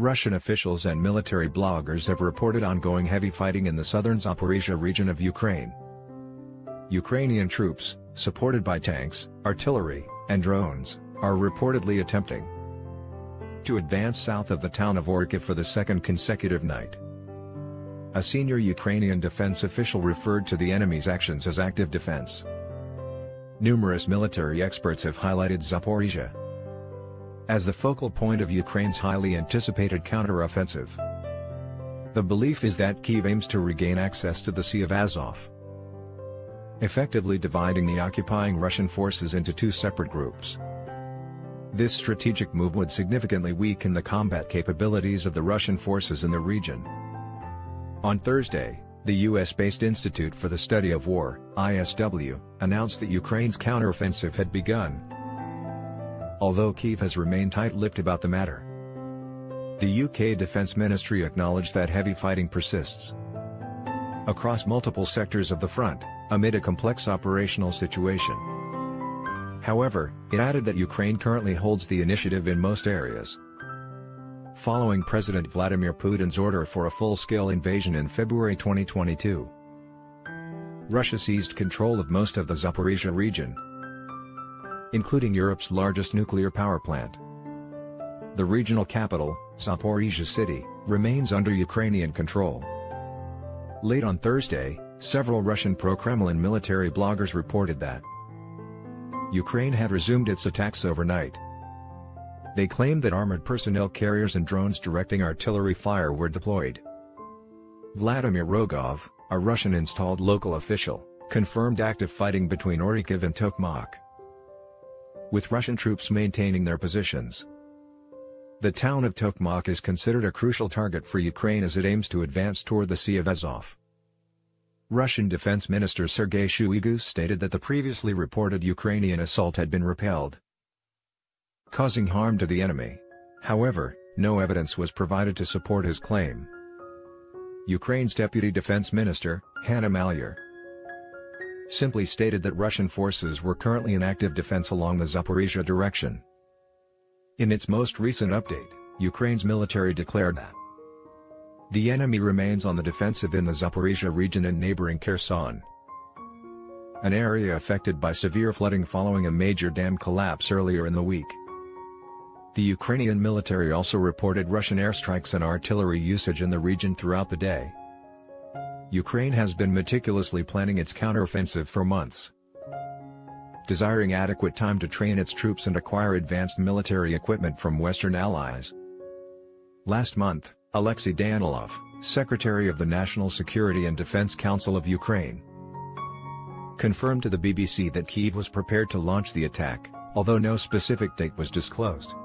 Russian officials and military bloggers have reported ongoing heavy fighting in the southern Zaporizhzhia region of Ukraine. Ukrainian troops, supported by tanks, artillery, and drones, are reportedly attempting to advance south of the town of Orikhiv for the second consecutive night. A senior Ukrainian defense official referred to the enemy's actions as active defense. Numerous military experts have highlighted Zaporizhzhia as the focal point of Ukraine's highly anticipated counteroffensive. The belief is that Kyiv aims to regain access to the Sea of Azov, effectively dividing the occupying Russian forces into two separate groups. This strategic move would significantly weaken the combat capabilities of the Russian forces in the region. On Thursday, the US-based Institute for the Study of War, ISW, announced that Ukraine's counteroffensive had begun. Although Kyiv has remained tight-lipped about the matter. The UK Defence Ministry acknowledged that heavy fighting persists across multiple sectors of the front, amid a complex operational situation. However, it added that Ukraine currently holds the initiative in most areas. Following President Vladimir Putin's order for a full-scale invasion in February 2022, Russia seized control of most of the Zaporizhzhia region, including Europe's largest nuclear power plant. The regional capital, Zaporizhzhia city, remains under Ukrainian control. Late on Thursday, several Russian pro-Kremlin military bloggers reported that Ukraine had resumed its attacks overnight. They claimed that armored personnel carriers and drones directing artillery fire were deployed. Vladimir Rogov, a Russian-installed local official, confirmed active fighting between Orikhiv and Tokmak, with Russian troops maintaining their positions. The town of Tokmak is considered a crucial target for Ukraine as it aims to advance toward the Sea of Azov. Russian Defense Minister Sergei Shoigu stated that the previously reported Ukrainian assault had been repelled, causing harm to the enemy. However, no evidence was provided to support his claim. Ukraine's Deputy Defense Minister, Hanna Maliar, simply stated that Russian forces were currently in active defense along the Zaporizhzhia direction. In its most recent update, Ukraine's military declared that the enemy remains on the defensive in the Zaporizhzhia region and neighboring Kherson. An area affected by severe flooding following a major dam collapse earlier in the week. The Ukrainian military also reported Russian airstrikes and artillery usage in the region throughout the day. Ukraine has been meticulously planning its counteroffensive for months. Desiring adequate time to train its troops and acquire advanced military equipment from Western allies. Last month, Alexei Danilov, Secretary of the National Security and Defense Council of Ukraine, confirmed to the BBC that Kyiv was prepared to launch the attack, although no specific date was disclosed.